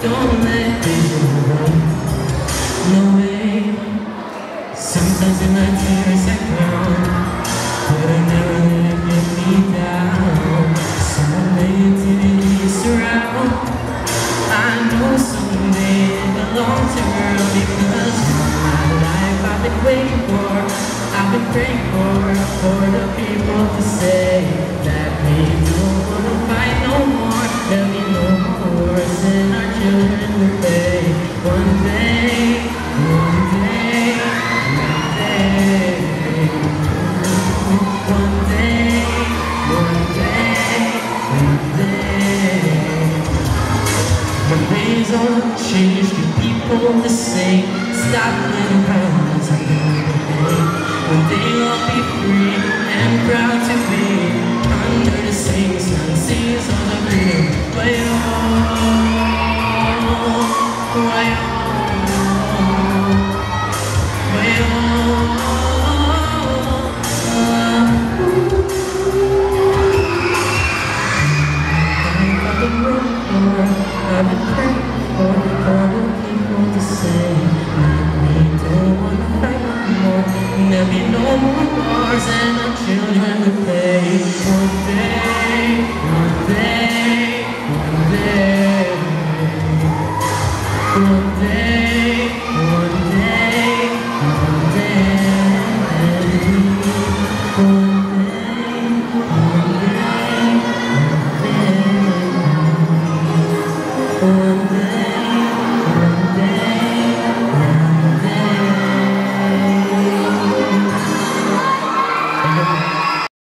don't let it away. No way. Sometimes in my tears I drown, but I never let get me down. Someone negativity surround. I know someday it belongs to her because my life I've been waiting for, I've been praying for, for the people to say that they don't wanna fight no more. There'll be no more wars and our children will pay. When ways all change, the people the same. Stop letting problems